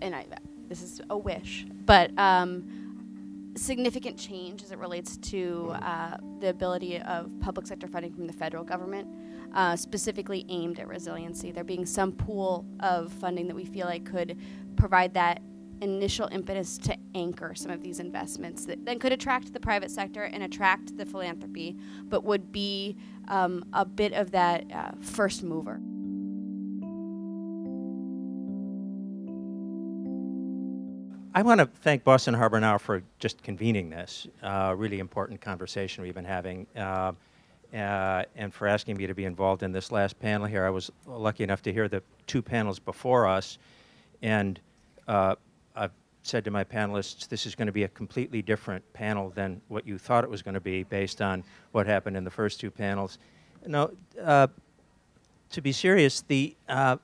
and I, this is a wish, but um, significant change as it relates to uh, the ability of public sector funding from the federal government, uh, specifically aimed at resiliency. There being some pool of funding that we feel like could provide that initial impetus to anchor some of these investments that then could attract the private sector and attract the philanthropy, but would be um, a bit of that uh, first mover. I want to thank Boston Harbor Now for just convening this uh, really important conversation we've been having, uh, uh, and for asking me to be involved in this last panel here. I was lucky enough to hear the two panels before us, and uh, I've said to my panelists, this is going to be a completely different panel than what you thought it was going to be based on what happened in the first two panels. No, uh, to be serious, the uh,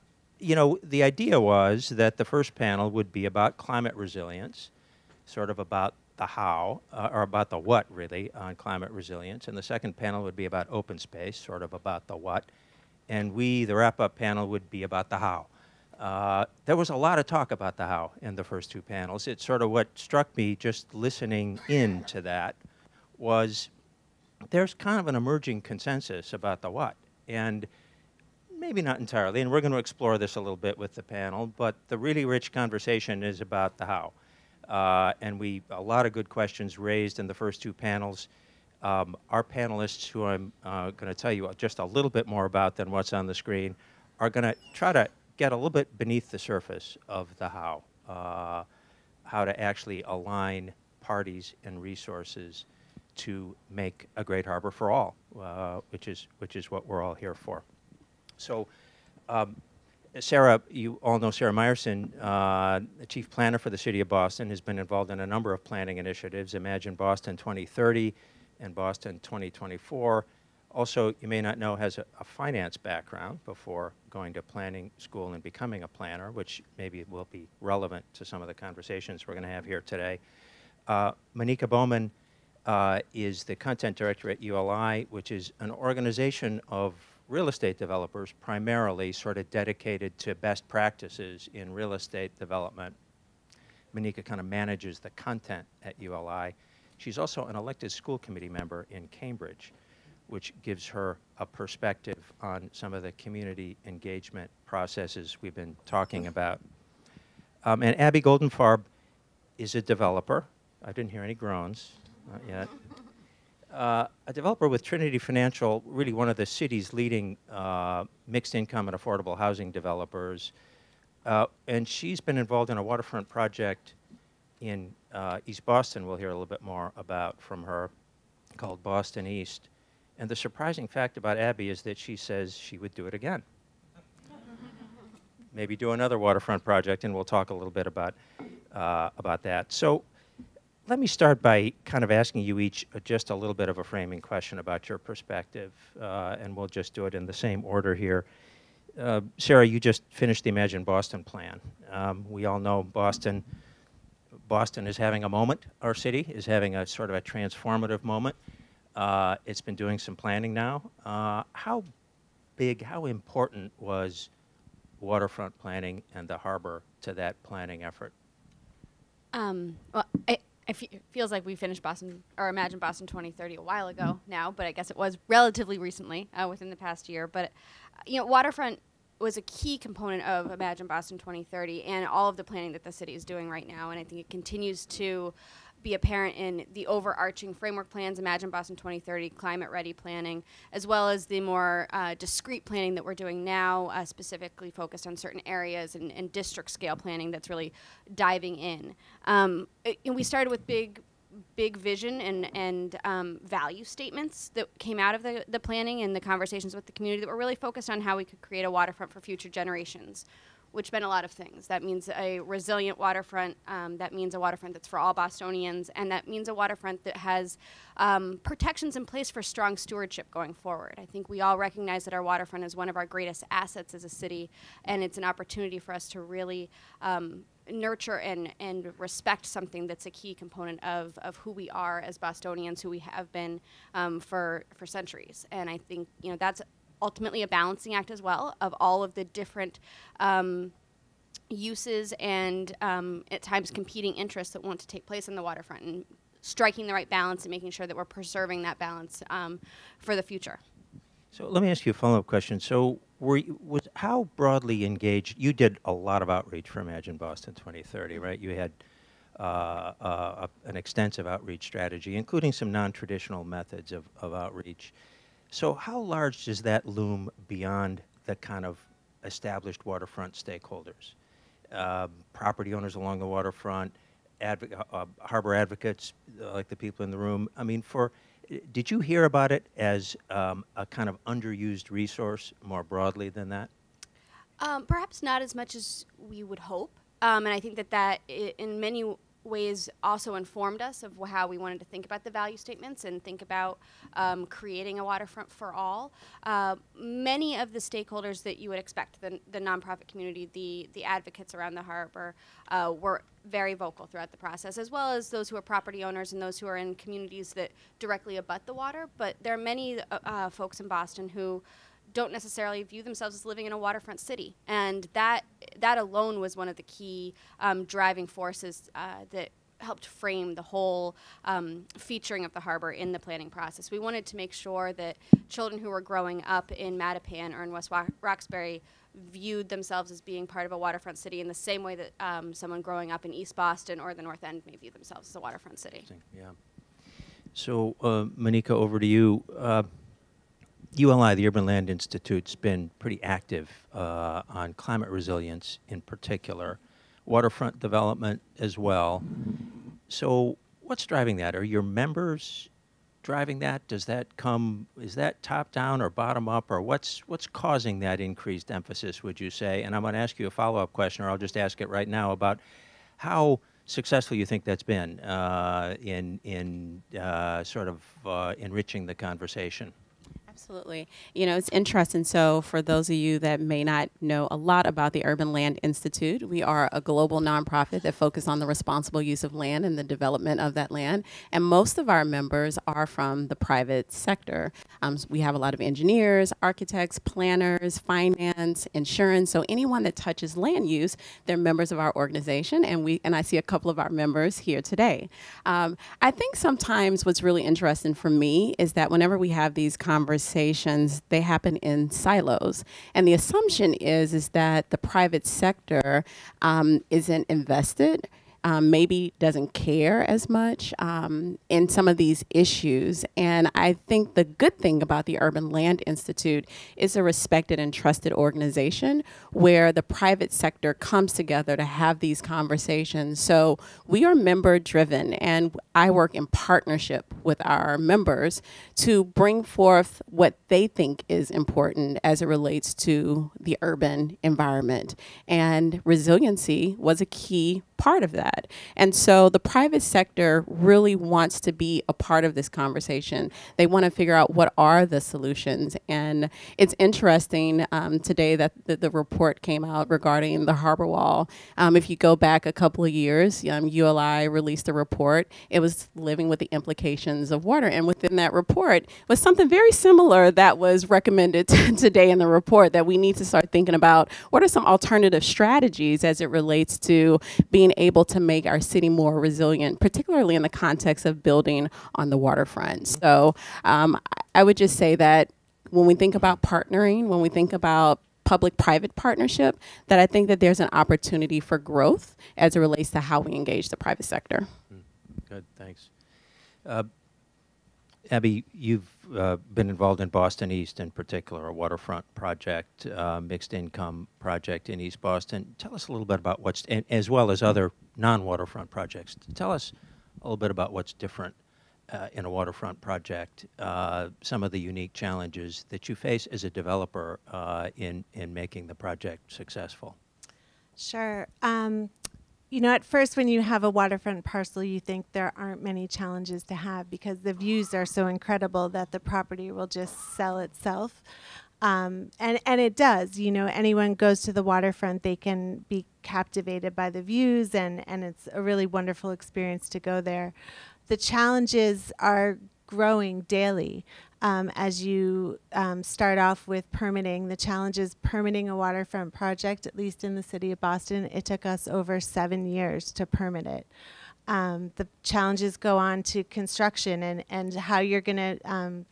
you know, the idea was that the first panel would be about climate resilience, sort of about the how, uh, or about the what, really, on climate resilience. And the second panel would be about open space, sort of about the what. And we, the wrap up panel, would be about the how. Uh, there was a lot of talk about the how in the first two panels. It's sort of what struck me just listening in to that was there's kind of an emerging consensus about the what. And maybe not entirely, and we're going to explore this a little bit with the panel, but the really rich conversation is about the how. Uh, and we, a lot of good questions raised in the first two panels. Um, our panelists, who I'm uh, going to tell you just a little bit more about than what's on the screen, are going to try to get a little bit beneath the surface of the how, uh, how to actually align parties and resources to make a great harbor for all, uh, which is which is what we're all here for. So, um, Sarah, you all know Sarah Myerson, uh, the chief planner for the city of Boston, has been involved in a number of planning initiatives, Imagine Boston 2030 and Boston 2024. Also, you may not know, has a, a finance background before going to planning school and becoming a planner, which maybe will be relevant to some of the conversations we're going to have here today. Uh, Monika Bowman uh, is the content director at ULI, which is an organization of real estate developers primarily sort of dedicated to best practices in real estate development. Monika kind of manages the content at ULI. She's also an elected school committee member in Cambridge, which gives her a perspective on some of the community engagement processes we've been talking about. Um, and Abby Goldenfarb is a developer. I didn't hear any groans, not yet uh, a developer with Trinity Financial, really one of the city's leading uh, mixed income and affordable housing developers. Uh, and she's been involved in a waterfront project in uh, East Boston, we'll hear a little bit more about from her, called Boston East. And the surprising fact about Abby is that she says she would do it again. Maybe do another waterfront project, and we'll talk a little bit about, uh, about that. So let me start by kind of asking you each uh, just a little bit of a framing question about your perspective, uh, and we'll just do it in the same order here. Uh, Sarah, you just finished the Imagine Boston plan. Um, we all know Boston. Boston is having a moment. Our city is having a sort of a transformative moment. Uh, it's been doing some planning now. Uh, how big, how important was waterfront planning and the harbor to that planning effort? Um, well, I, it feels like we finished Boston or Imagine Boston 2030 a while ago now, but I guess it was relatively recently, uh, within the past year. But you know, waterfront was a key component of Imagine Boston 2030 and all of the planning that the city is doing right now, and I think it continues to be apparent in the overarching framework plans, Imagine Boston 2030, climate ready planning, as well as the more uh, discrete planning that we're doing now, uh, specifically focused on certain areas and, and, district scale planning that's really diving in. Um, it, we started with big big vision and, and um, value statements that came out of the, the planning and the conversations with the community that were really focused on how we could create a waterfront for future generations which meant a lot of things. That means a resilient waterfront. Um, that means a waterfront that's for all Bostonians, and that means a waterfront that has um, protections in place for strong stewardship going forward. I think we all recognize that our waterfront is one of our greatest assets as a city, and it's an opportunity for us to really um, nurture and, and respect something that's a key component of, of who we are as Bostonians, who we have been um, for, for centuries. And I think you know that's ultimately a balancing act as well of all of the different um, uses and um, at times competing interests that want to take place on the waterfront and striking the right balance and making sure that we're preserving that balance um, for the future. So let me ask you a follow-up question. So were you, was how broadly engaged? You did a lot of outreach for Imagine Boston 2030, right? You had uh, uh, an extensive outreach strategy, including some non-traditional methods of, of outreach. So how large does that loom beyond the kind of established waterfront stakeholders? Uh, property owners along the waterfront, advo- uh, harbor advocates, uh, like the people in the room. I mean, for did you hear about it as um, a kind of underused resource more broadly than that? Um, perhaps not as much as we would hope. Um, and I think that that in many ways also informed us of how we wanted to think about the value statements and think about um, creating a waterfront for all. Uh, many of the stakeholders that you would expect, the, the nonprofit community, the, the advocates around the harbor, uh, were very vocal throughout the process, as well as those who are property owners and those who are in communities that directly abut the water. But there are many uh, uh, folks in Boston who don't necessarily view themselves as living in a waterfront city, and that that alone was one of the key um, driving forces uh, that helped frame the whole um, featuring of the harbor in the planning process. We wanted to make sure that children who were growing up in Mattapan or in West Wa- Roxbury viewed themselves as being part of a waterfront city in the same way that um, someone growing up in East Boston or the North End may view themselves as a waterfront city. Yeah. So, uh, Monika, over to you. Uh, ULI, the Urban Land Institute's been pretty active uh, on climate resilience in particular, waterfront development as well. So, what's driving that? Are your members driving that? Does that come? Is that top down or bottom up, or what's what's causing that increased emphasis? Would you say? And I'm going to ask you a follow up question, or I'll just ask it right now about how successful you think that's been uh, in in uh, sort of uh, enriching the conversation. Absolutely. You know, it's interesting. So, for those of you that may not know a lot about the Urban Land Institute, we are a global nonprofit that focuses on the responsible use of land and the development of that land. And most of our members are from the private sector. Um, we have a lot of engineers, architects, planners, finance, insurance. So, anyone that touches land use, they're members of our organization. And we and I see a couple of our members here today. Um, I think sometimes what's really interesting for me is that whenever we have these conversations, they happen in silos, and the assumption is is that the private sector um, isn't invested. Um, maybe doesn't care as much um, in some of these issues. And I think the good thing about the Urban Land Institute is a respected and trusted organization where the private sector comes together to have these conversations. So we are member driven, and I work in partnership with our members to bring forth what they think is important as it relates to the urban environment. And resiliency was a key part of that. And so the private sector really wants to be a part of this conversation. They want to figure out what are the solutions. And it's interesting um, today that the, the, report came out regarding the harbor wall. Um, if you go back a couple of years, um, ULI released a report. It was living with the implications of water. And within that report was something very similar that was recommended today in the report that we need to start thinking about what are some alternative strategies as it relates to being able to make our city more resilient, particularly in the context of building on the waterfront. So um, I would just say that when we think about partnering, when we think about public-private partnership, that I think that there's an opportunity for growth as it relates to how we engage the private sector. Good, thanks. Uh, Abby, you've uh, been involved in Boston East in particular, a waterfront project, uh, mixed income project in East Boston. Tell us a little bit about what's, and, as well as other non-waterfront projects. Tell us a little bit about what's different uh, in a waterfront project, uh, some of the unique challenges that you face as a developer uh, in, in making the project successful. Sure. Um, you know, at first, when you have a waterfront parcel, you think there aren't many challenges to have because the views are so incredible that the property will just sell itself. Um, and, and it does. You know, anyone goes to the waterfront, they can be captivated by the views, and, and it's a really wonderful experience to go there. The challenges are growing daily. Um, as you um, start off with permitting. The challenge is permitting a waterfront project, at least in the city of Boston. It took us over seven years to permit it. Um, the challenges go on to construction and, and how you're going to um,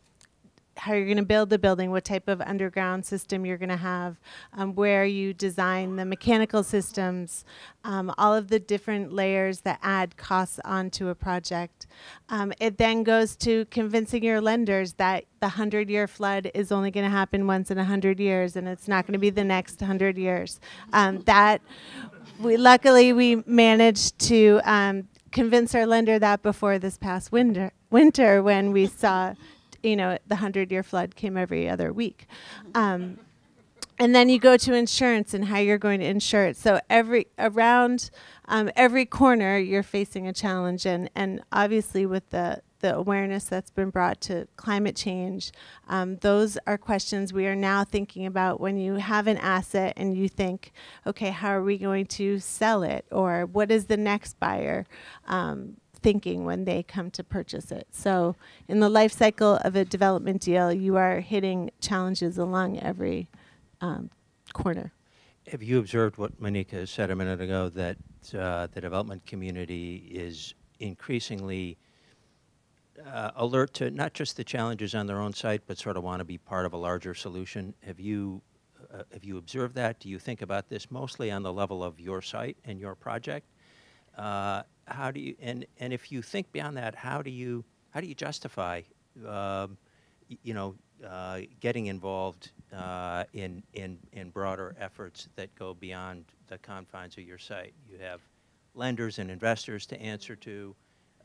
how you're going to build the building, what type of underground system you're going to have, um, where you design the mechanical systems, um, all of the different layers that add costs onto a project. Um, it then goes to convincing your lenders that the 100 year flood is only going to happen once in 100 years and it's not going to be the next 100 years. Um, that we luckily we managed to um, convince our lender that before this past winter winter when we saw you know, the hundred year flood came every other week. Um, and then you go to insurance and how you're going to insure it. So every around um, every corner, you're facing a challenge, and and obviously with the the awareness that's been brought to climate change, um, those are questions we are now thinking about when you have an asset and you think, okay, how are we going to sell it, or what is the next buyer? Um, thinking when they come to purchase it. So, in the life cycle of a development deal, you are hitting challenges along every um, corner. Have you observed what Monica said a minute ago that uh, the development community is increasingly uh, alert to not just the challenges on their own site, but sort of want to be part of a larger solution? Have you uh, have you observed that? Do you think about this mostly on the level of your site and your project? Uh, how do you and and if you think beyond that, how do you how do you justify, um, you know, uh, getting involved uh, in in in broader efforts that go beyond the confines of your site? You have lenders and investors to answer to.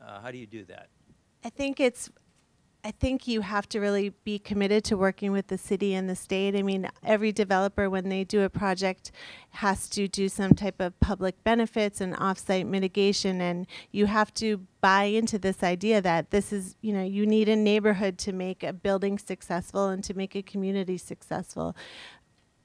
Uh, how do you do that? I think it's I think you have to really be committed to working with the city and the state. I mean, every developer, when they do a project, has to do some type of public benefits and offsite mitigation, and you have to buy into this idea that this is, you know, you need a neighborhood to make a building successful and to make a community successful.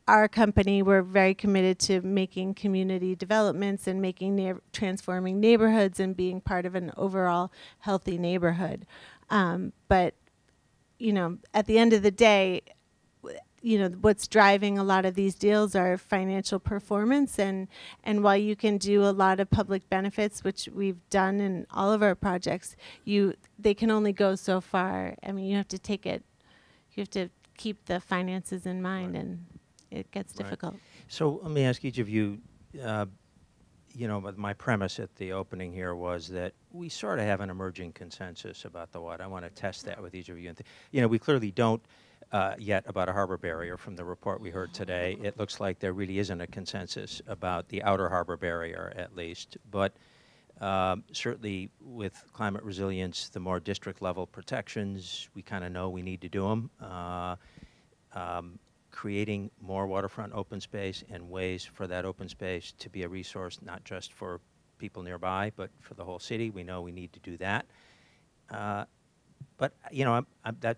Our company, we're very committed to making community developments and making transforming neighborhoods and being part of an overall healthy neighborhood. Um, but you know, at the end of the day, you know what's driving a lot of these deals are financial performance and and while you can do a lot of public benefits which we've done in all of our projects you they can only go so far i mean you have to take it you have to keep the finances in mind right. and it gets right. difficult so let me ask each of you uh, you know, my premise at the opening here was that we sort of have an emerging consensus about the what. I want to test that with each of you. And you know, we clearly don't uh, yet about a harbor barrier from the report we heard today. It looks like there really isn't a consensus about the outer harbor barrier, at least. But um, certainly with climate resilience, the more district level protections, we kind of know we need to do them. Uh, um, creating more waterfront open space and ways for that open space to be a resource not just for people nearby, but for the whole city. We know we need to do that. Uh, but you know, I'm, I'm, that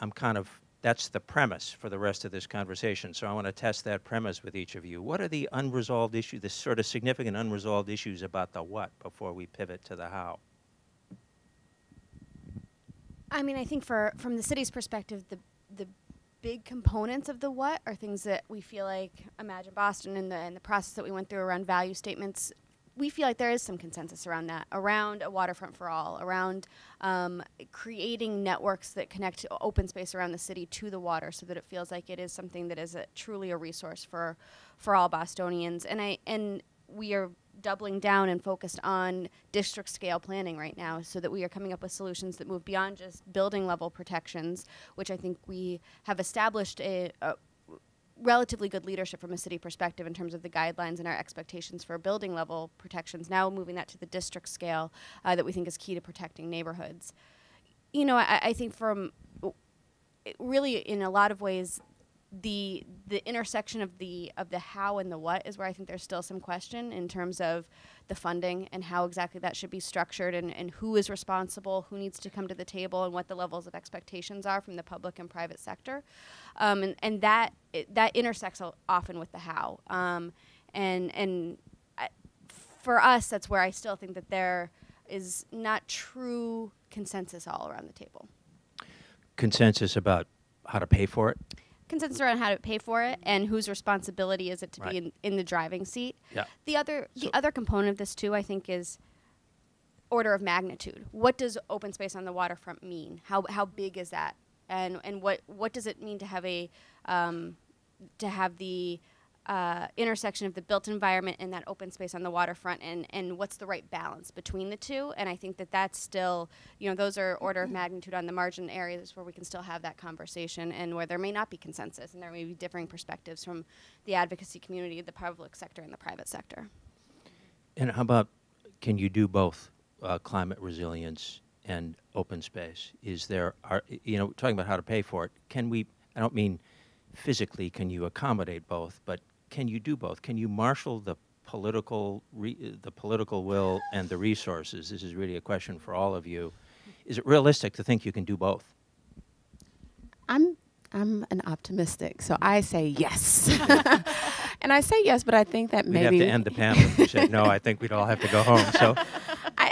I'm kind of that's the premise for the rest of this conversation. So I want to test that premise with each of you. What are the unresolved issues, the sort of significant unresolved issues about the what before we pivot to the how? I mean, I think for from the city's perspective, the the big components of the what are things that we feel like Imagine Boston and the and the process that we went through around value statements. We feel like there is some consensus around that, around a waterfront for all, around um, creating networks that connect open space around the city to the water, so that it feels like it is something that is a, truly a resource for for all Bostonians. And I and we are doubling down and focused on district scale planning right now so that we are coming up with solutions that move beyond just building level protections, which I think we have established a, a relatively good leadership from a city perspective in terms of the guidelines and our expectations for building level protections. Now moving that to the district scale uh, that we think is key to protecting neighborhoods. You know, I, I think from really in a lot of ways the the intersection of the of the how and the what is where I think there's still some question in terms of the funding and how exactly that should be structured and, and who is responsible, who needs to come to the table, and what the levels of expectations are from the public and private sector, um, and and that it, that intersects often with the how, um, and and I, for us that's where I still think that there is not true consensus all around the table. consensus about how to pay for it? Consensus around how to pay for it and whose responsibility is it to Right. be in, in the driving seat. Yeah. The other So- the other component of this too, I think, is order of magnitude. What does open space on the waterfront mean? How how big is that? And and what what does it mean to have a um, to have the uh, intersection of the built environment and that open space on the waterfront and, and what's the right balance between the two? And i think that that's still you know those are order of magnitude on the margin areas where we can still have that conversation and where there may not be consensus and there may be differing perspectives from the advocacy community the public sector and the private sector. And how about, can you do both uh, climate resilience and open space? Is there, are, you know, talking about how to pay for it, can we, I don't mean physically can you accommodate both, but can you do both? Can you marshal the political, re, the political will and the resources? This is really a question for all of you. Is it realistic to think you can do both? I'm I'm an optimistic, so I say yes. and I say yes, but I think that We'd maybe have to end the panel if you said no. I think we'd all have to go home. So,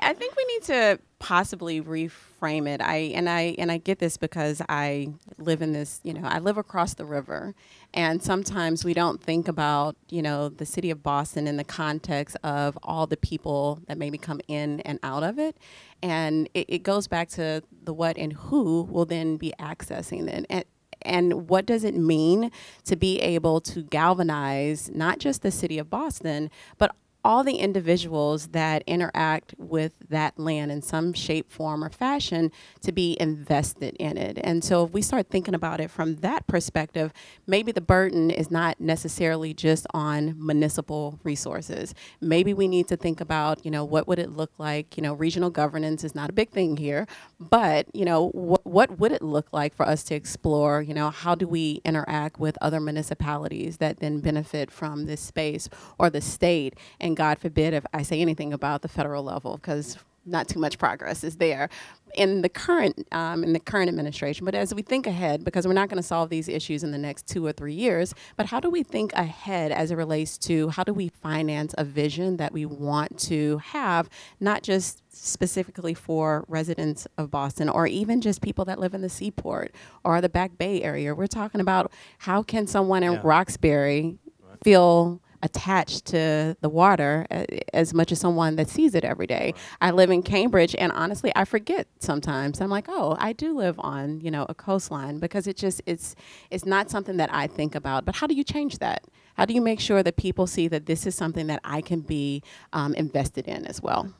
I, think we need to possibly reframe it. I and I and I get this because I live in this, you know, I live across the river, and sometimes we don't think about, you know, the city of Boston in the context of all the people that maybe come in and out of it, and it, it goes back to the what and who will then be accessing it. And, and what does it mean to be able to galvanize not just the city of Boston, but all the individuals that interact with that land in some shape, form, or fashion to be invested in it. And so, if we start thinking about it from that perspective, maybe the burden is not necessarily just on municipal resources. Maybe we need to think about, you know, what would it look like? You know, regional governance is not a big thing here, but, you know, wh- what would it look like for us to explore, you know, how do we interact with other municipalities that then benefit from this space or the state? And God forbid if I say anything about the federal level, because not too much progress is there in the current um, in the current administration. But as we think ahead, because we're not going to solve these issues in the next two or three years, but how do we think ahead as it relates to how do we finance a vision that we want to have, not just specifically for residents of Boston or even just people that live in the seaport or the Back Bay area. We're talking about how can someone in Yeah. Roxbury feel attached to the water uh, as much as someone that sees it every day. I live in Cambridge and honestly I forget sometimes. I'm like, "Oh, I do live on, you know, a coastline" because it just it's it's not something that I think about. But how do you change that? How do you make sure that people see that this is something that I can be um, invested in as well?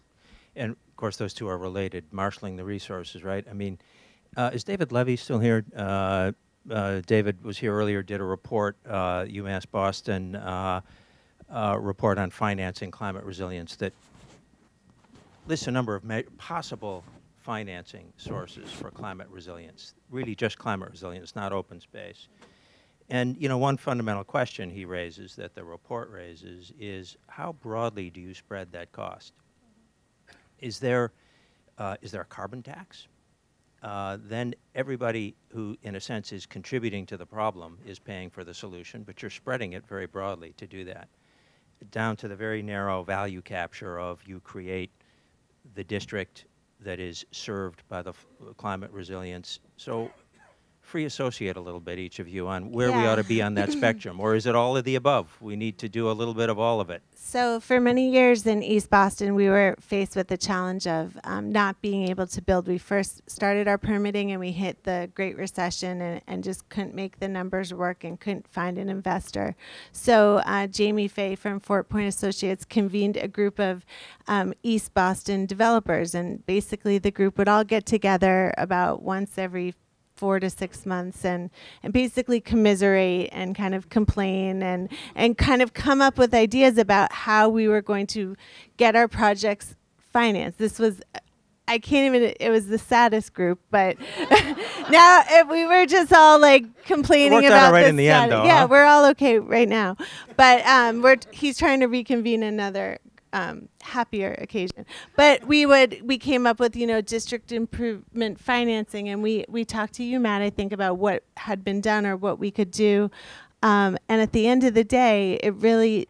and of course, those two are related, marshaling the resources, right? I mean, uh, is David Levy still here? Uh, uh, David was here earlier, did a report, uh, UMass Boston uh, report on financing climate resilience that lists a number of possible financing sources for climate resilience, really just climate resilience, not open space. And you know, one fundamental question he raises that the report raises is how broadly do you spread that cost? Is there uh, is there a carbon tax? Uh, then everybody who, in a sense, is contributing to the problem is paying for the solution, but you're spreading it very broadly to do that, down to the very narrow value capture of you create the district that is served by the climate resilience. So free associate a little bit, each of you, on where we ought to be on that spectrum, or is it all of the above? We need to do a little bit of all of it. So, for many years in East Boston, we were faced with the challenge of um, not being able to build. We first started our permitting and we hit the Great Recession and, and just couldn't make the numbers work and couldn't find an investor. So, uh, Jamie Fay from Fort Point Associates convened a group of um, East Boston developers, and basically the group would all get together about once every four to six months and and basically commiserate and kind of complain and and kind of come up with ideas about how we were going to get our projects financed. This was I can't even it was the saddest group, but now if we were just all like complaining about right the end, though, Yeah, huh? we're all okay right now. But um we're he's trying to reconvene another um, happier occasion. But we would we came up with you know district improvement financing, and we we talked to you, Matt. I think about what had been done or what we could do, um, and at the end of the day, it really.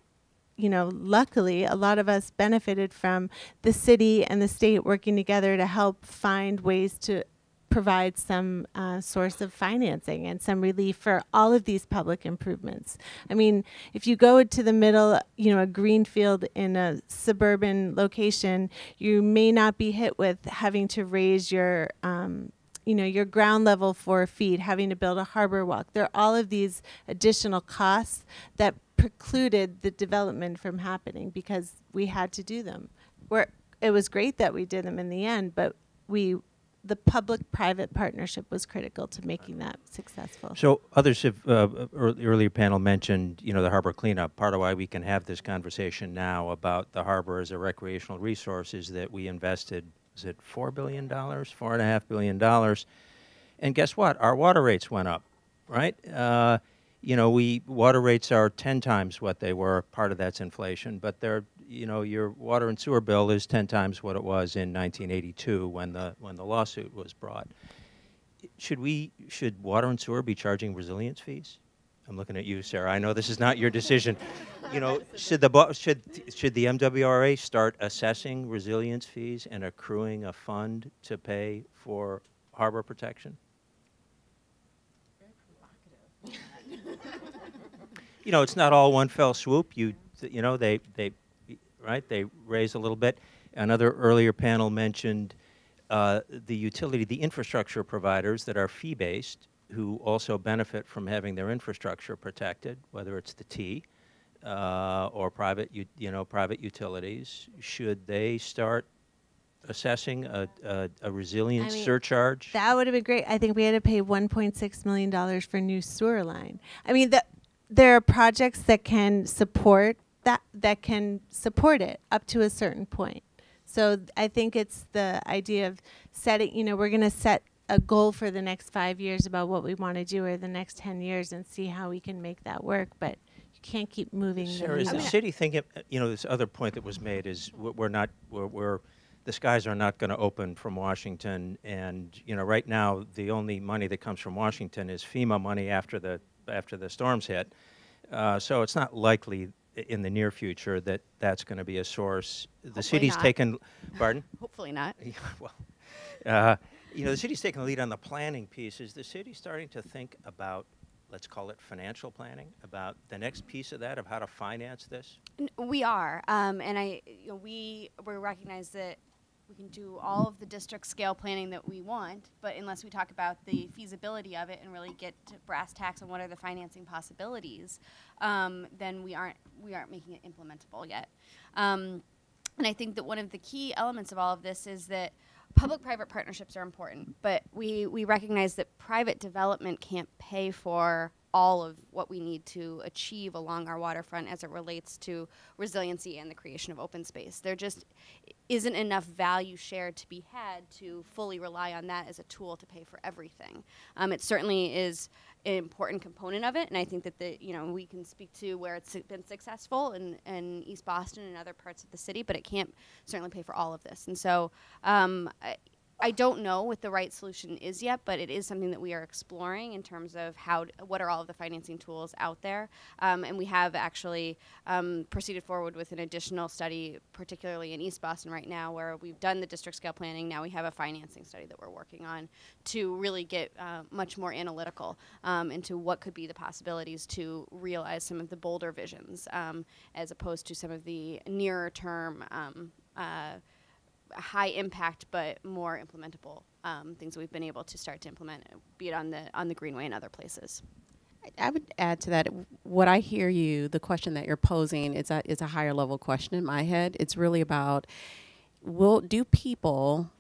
You know, luckily, a lot of us benefited from the city and the state working together to help find ways to provide some uh, source of financing and some relief for all of these public improvements. I mean, if you go to the middle, you know, a greenfield in a suburban location, you may not be hit with having to raise your um, you know your ground level four feet having to build a harbor walk there are all of these additional costs that precluded the development from happening because we had to do them where it was great that we did them in the end but we the public private partnership was critical to making that successful So others have, uh, earlier panel mentioned, you know, the harbor cleanup. Part of why we can have this conversation now about the harbor as a recreational resource is that we invested, is it $4 billion, $4.5 billion? And guess what? Our water rates went up, right? Uh, you know, we, water rates are 10 times what they were. Part of that's inflation, but they're, you know, your water and sewer bill is 10 times what it was in 1982 when the, when the lawsuit was brought should we, should water and sewer be charging resilience fees? I'm looking at you, Sarah. I know this is not your decision. You know, should the, should, should the MWRA start assessing resilience fees and accruing a fund to pay for harbor protection? You know, it's not all one fell swoop. You, you know, they, they, right, they raise a little bit. Another earlier panel mentioned uh, the utility, the infrastructure providers that are fee-based, who also benefit from having their infrastructure protected, whether it's the T uh, or private, u- you know, private utilities. Should they start assessing a, a, a resilience mean, surcharge? That would have been great. I think we had to pay 1.6 million dollars for new sewer line. I mean, the, there are projects that can support that that can support it up to a certain point. So I think it's the idea of setting. You know, we're going to set a goal for the next five years about what we want to do, or the next 10 years, and see how we can make that work. But you can't keep moving. the Sarah, is the city thinking, you know, this other point that was made is we're not, we're, we're the skies are not going to open from Washington. And, you know, right now, the only money that comes from Washington is FEMA money after the, after the storms hit. Uh, so it's not likely i- in the near future that that's going to be a source. The Hopefully city's not. taken, pardon? Hopefully not. Yeah, well, uh, you know, the city's taking the lead on the planning piece. Is the city starting to think about, let's call it financial planning, about the next piece of that, of how to finance this? N- We are, um, and I, you know, we we recognize that can do all of the district scale planning that we want, but unless we talk about the feasibility of it and really get to brass tacks on what are the financing possibilities, um, then we aren't we aren't making it implementable yet. Um, and I think that one of the key elements of all of this is that public-private partnerships are important, but we, we recognize that private development can't pay for all of what we need to achieve along our waterfront as it relates to resiliency and the creation of open space. There just isn't enough value shared to be had to fully rely on that as a tool to pay for everything. Um, it certainly is an important component of it, and I think that the you know we can speak to where it's been successful in, in East Boston and other parts of the city, but it can't certainly pay for all of this. And so um, I, I don't know what the right solution is yet, but it is something that we are exploring in terms of how what are all of the financing tools out there, um, and we have actually um, proceeded forward with an additional study, particularly in East Boston right now, where we've done the district scale planning. Now we have a financing study that we're working on to really get uh, much more analytical um, into what could be the possibilities to realize some of the bolder visions, um, as opposed to some of the nearer term. Um, uh, high impact but more implementable um, things that we've been able to start to implement, be it on the on the Greenway and other places. I would add to that. What I hear you, the question that you're posing, is a is a higher level question in my head. It's really about will do people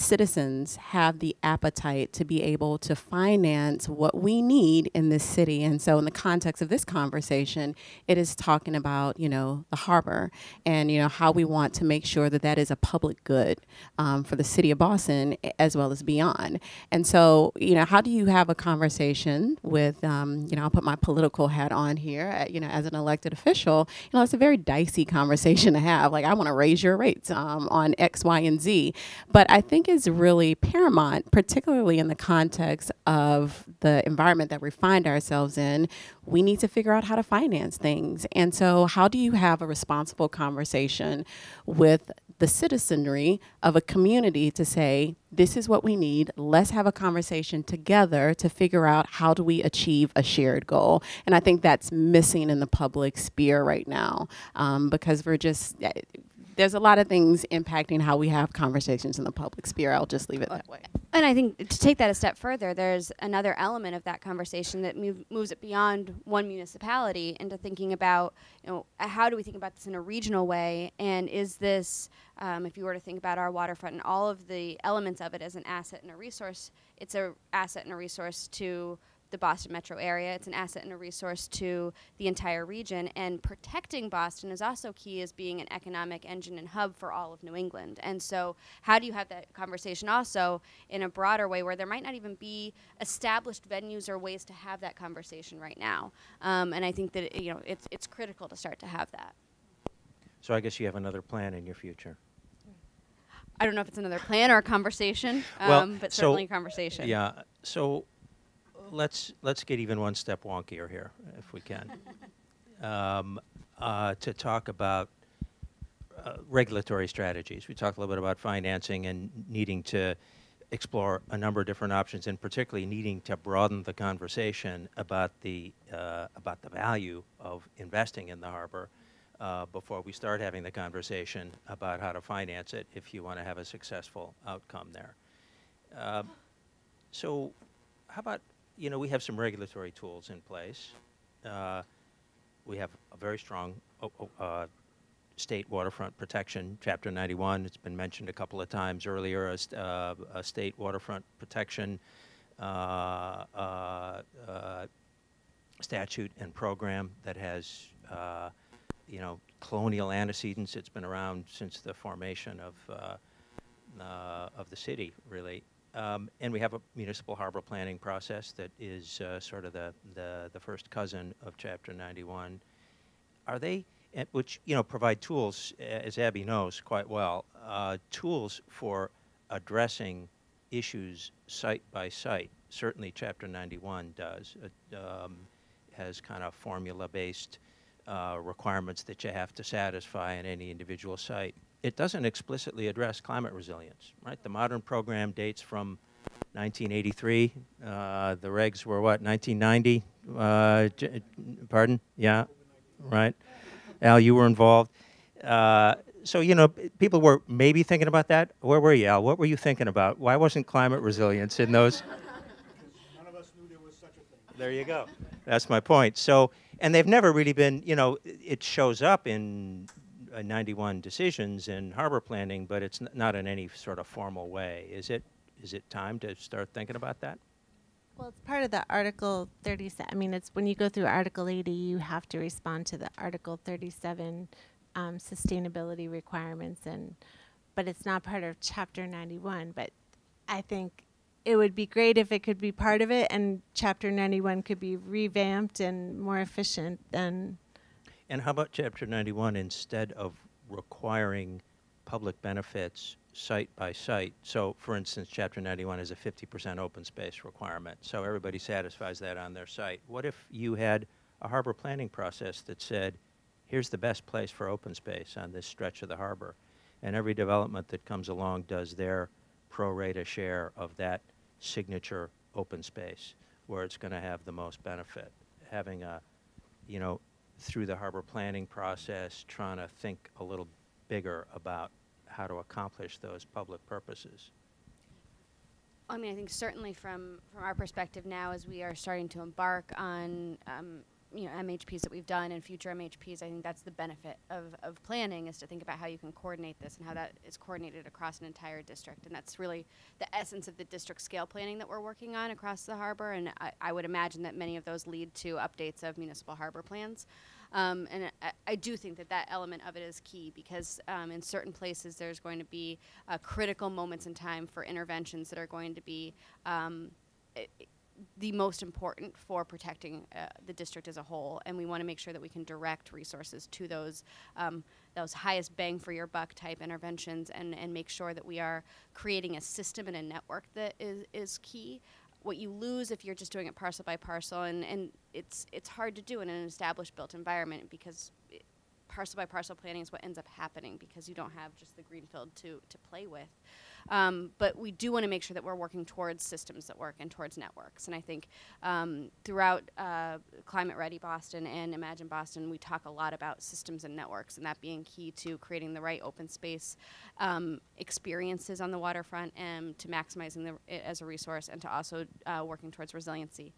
citizens have the appetite to be able to finance what we need in this city. And so in the context of this conversation it is talking about you know the harbor and you know how we want to make sure that that is a public good um, for the city of boston as well as beyond. And so you know how do you have a conversation with um, you know i'll put my political hat on here uh, you know as an elected official. You know it's a very dicey conversation to have. Like i want to raise your rates um, on x y and z. But i think is really paramount, particularly in the context of the environment that we find ourselves in. We need to figure out how to finance things. And so, how do you have a responsible conversation with the citizenry of a community to say, this is what we need. Let's have a conversation together to figure out how do we achieve a shared goal. And I think that's missing in the public sphere right now um, because we're just eh, there's a lot of things impacting how we have conversations in the public sphere. I'll just leave it that way. And I think to take that a step further, there's another element of that conversation that move, moves it beyond one municipality into thinking about, you know, how do we think about this in a regional way? And is this, um, if you were to think about our waterfront and all of the elements of it as an asset and a resource, it's a asset and a resource to the Boston metro area. It's an asset and a resource to the entire region. And protecting Boston is also key as being an economic engine and hub for all of New England. And so, how do you have that conversation also in a broader way where there might not even be established venues or ways to have that conversation right now? Um, and I think that you know it's it's critical to start to have that. So I guess you have another plan in your future. I don't know if it's another plan or a conversation, um, Well, but so- certainly a conversation. Yeah. So let's let's get even one step wonkier here, if we can, um, uh, to talk about uh, regulatory strategies. We talked a little bit about financing and needing to explore a number of different options, and particularly needing to broaden the conversation about the uh, about the value of investing in the harbor. Uh, before we start having the conversation about how to finance it, if you want to have a successful outcome there. Uh, so, how about you know we have some regulatory tools in place. Uh, we have a very strong o- o- uh, state waterfront protection, Chapter 91. It's been mentioned a couple of times earlier. A, st- uh, a state waterfront protection uh, uh, statute and program that has uh, you know colonial antecedents. It's been around since the formation of of the city, really. Um, and we have a municipal harbor planning process that is uh, sort of the, the, the first cousin of Chapter 91. Are they, eh, which, you know, provide tools, eh, as Abby knows quite well, uh, tools for addressing issues site by site. Certainly Chapter 91 does. It um, has kind of formula-based uh, requirements that you have to satisfy in any individual site. It doesn't explicitly address climate resilience, right? The modern program dates from 1983. Uh, the regs were what, 1990? Uh, pardon? Yeah, right. Al, you were involved. Uh, so, you know, people were maybe thinking about that. Where were you, Al? What were you thinking about? Why wasn't climate resilience in those? None of us knew there was such a thing. There you go. That's my point. So, and they've never really been, you know, it shows up in uh, 91 decisions in harbor planning, but it's not in any sort of formal way. Is it? Is it time to start thinking about that? Well, it's part of the Article 37. I mean, it's when you go through Article 80, you have to respond to the Article 37 um, sustainability requirements, and but it's not part of Chapter 91. But I think it would be great if it could be part of it, and Chapter 91 could be revamped and more efficient than. And how about Chapter 91 instead of requiring public benefits site by site? So, for instance, Chapter 91 has a 50% open space requirement, so everybody satisfies that on their site. What if you had a harbor planning process that said, here's the best place for open space on this stretch of the harbor, and every development that comes along does their pro rata share of that signature open space where it's going to have the most benefit? Having a you know, through the harbor planning process, trying to think a little bigger about how to accomplish those public purposes. I mean, I think certainly from from our perspective now, as we are starting to embark on um, you know MHPs that we've done and future MHPs, I think that's the benefit of, of planning is to think about how you can coordinate this and how that is coordinated across an entire district, and that's really the essence of the district scale planning that we're working on across the harbor. And I, I would imagine that many of those lead to updates of municipal harbor plans. Um, and I, I do think that that element of it is key because um, in certain places there's going to be uh, critical moments in time for interventions that are going to be um, the most important for protecting uh, the district as a whole, and we want to make sure that we can direct resources to those um, those highest bang for your buck type interventions, and and make sure that we are creating a system and a network that is is key. What you lose if you're just doing it parcel by parcel, and, and it's it's hard to do in an established built environment because parcel by parcel planning is what ends up happening because you don't have just the greenfield to to play with. Um, but we do want to make sure that we're working towards systems that work and towards networks. And I think um, throughout uh, Climate Ready Boston and Imagine Boston, we talk a lot about systems and networks, and that being key to creating the right open space um, experiences on the waterfront and to maximizing the, it as a resource and to also uh, working towards resiliency.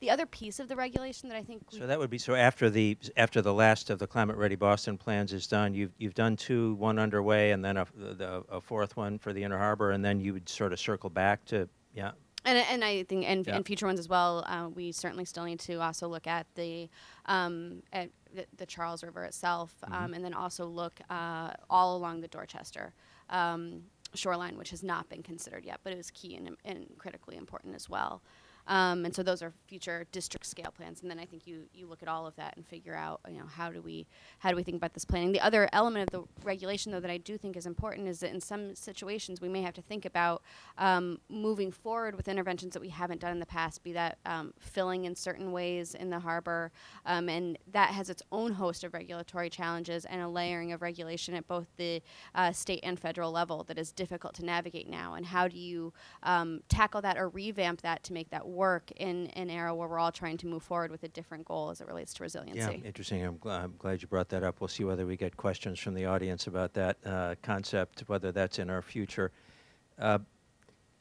The other piece of the regulation that I think So that would be, so after the, after the last of the Climate Ready Boston plans is done, you've, you've done two, one underway, and then a, the, a fourth one for the Inner Harbor, and then you would sort of circle back to, yeah, And, and I think, and, Yeah. and future ones as well, uh, we certainly still need to also look at the, um, at the, the Charles River itself, um, and then also look uh, all along the Dorchester um, shoreline, which has not been considered yet, but is key and, and critically important as well. Um, and so those are future district scale plans, and then I think you, you look at all of that and figure out you know how do we how do we think about this planning. The other element of the regulation though that I do think is important is that in some situations we may have to think about um, moving forward with interventions that we haven't done in the past, be that um, filling in certain ways in the harbor, um, and that has its own host of regulatory challenges and a layering of regulation at both the uh, state and federal level that is difficult to navigate now. And how do you um, tackle that or revamp that to make that work in an era where we're all trying to move forward with a different goal as it relates to resiliency? Yeah, interesting. I'm, gl- I'm glad you brought that up. We'll see whether we get questions from the audience about that uh, concept, whether that's in our future. Uh,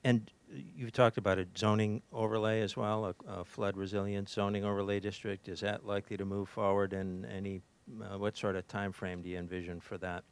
and you've talked about a zoning overlay as well, a, a flood resilience zoning overlay district. Is that likely to move forward? And any, uh, what sort of time frame do you envision for that?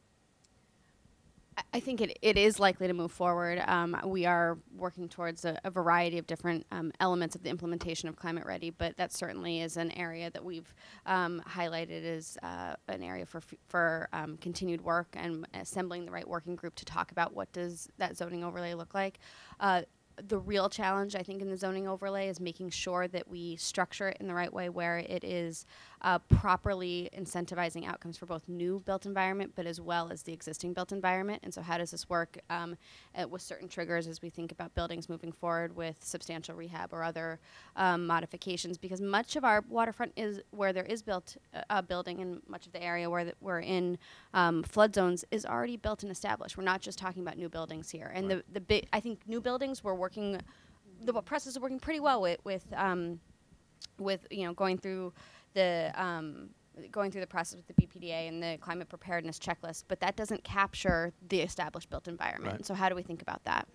I- think it, it is likely to move forward. Um, we are working towards a, a variety of different um, elements of the implementation of Climate Ready, but that certainly is an area that we've um, highlighted as uh, an area for for um, continued work and assembling the right working group to talk about what does that zoning overlay look like. Uh, the real challenge, I think, in the zoning overlay is making sure that we structure it in the right way where it is uh, properly incentivizing outcomes for both new built environment, but as well as the existing built environment. And so, how does this work um, uh, with certain triggers as we think about buildings moving forward with substantial rehab or other um, modifications? Because much of our waterfront is where there is built uh, a building, and much of the area where th- we're in um, flood zones is already built and established. We're not just talking about new buildings here. And Right. the the big, I think, new buildings we're working, the process is working pretty well with with. Um, with you know going through the um, going through the process with the BPDA and the climate preparedness checklist, but that doesn't capture the established built environment. Right. So how do we think about that?